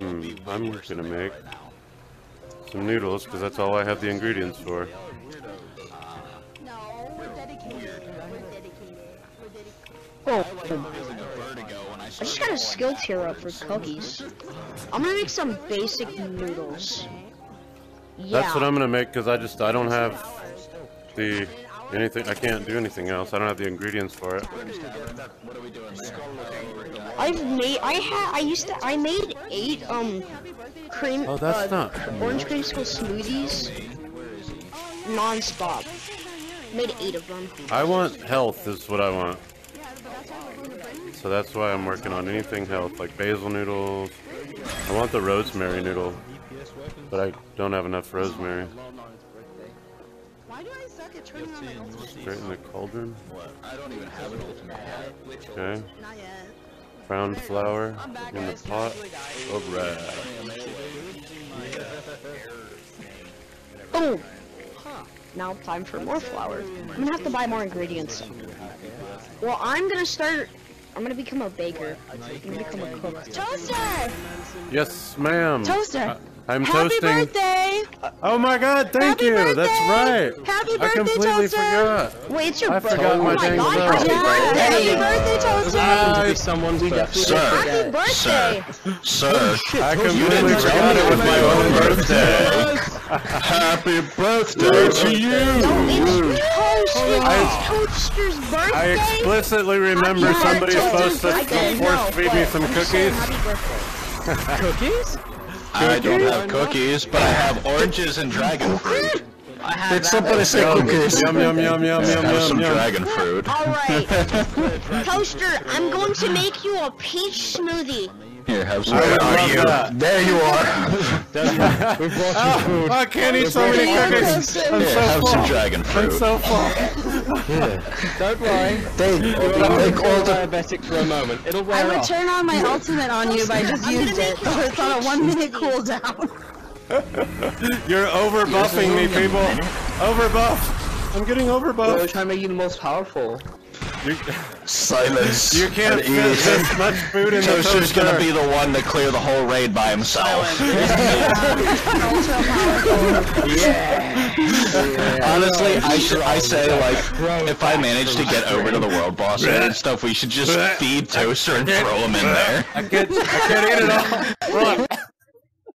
Hmm, I'm gonna make some noodles because that's all I have the ingredients for. No, we're dedicated. We're dedicated. We're dedicated. Oh, I just got a skill tier up for cookies. I'm gonna make some basic noodles. Yeah. That's what I'm gonna make because I just I don't have the anything. I can't do anything else. I don't have the ingredients for it. I've made. I had. I used to. I made eight um cream. Oh, that's uh, not. orange creamsicle smoothies non-stop. Made eight of them. I want health is what I want. So that's why I'm working on anything health, like basil noodles. I want the rosemary noodle, but I don't have enough rosemary. Why do I suck at turning on my ultimate? Straight in the cauldron. What? I don't even have an ultimate yet. Okay. Not yet. Brown flour I'm back, in the guys. pot. Alright. Boom. Oh. Now time for more flour. I'm gonna have to buy more ingredients. Well, I'm gonna start. I'm gonna become a baker. I'm gonna become a cook. Toaster! Yes, ma'am. Toaster. I, am Happy toasting. birthday! Oh my god, thank Happy you. birthday! That's right. Happy I completely Toaster! forgot. Wait, it's your I forgot Oh my my god! self. Happy Happy birthday! birthday, Toaster! I, someone's Happy birthday! Sir, Sir, I completely forgot it was my own birthday. happy birthday to you! Oh, it's Toaster. I- It's Toaster's birthday. I explicitly remember Happy somebody's supposed to I don't force feed me some I'm just saying cookies. Happy birthday. Cookies? I don't have cookies, but I have oranges and dragon fruit. Did somebody say cookies? Yum yum yum yum yum Have some yum yum. dragon fruit. Alright. Toaster, I'm going to make you a peach smoothie. Here, have some. I would Are love you? that. There you are. We brought you oh, food. I can't eat so many cookies. I'm Here, so have some full. dragon I'm fruit. so full. Don't worry. They, You're they make all the diabetic for a moment. It'll wear I wear would off. turn on my ultimate on you, but I just used it. So it's on a one minute cooldown. You're over buffing me, people. Over buff. I'm getting over We're buffed. trying to make you the most powerful. You, Silence. you can't fit eat. this much food in the Toaster's gonna be the one to clear the whole raid by himself. Yeah. Honestly, I should I say like if I manage to get over to the world boss and stuff, we should just feed Toaster and throw him in there. I can't, I can't eat it all. Look.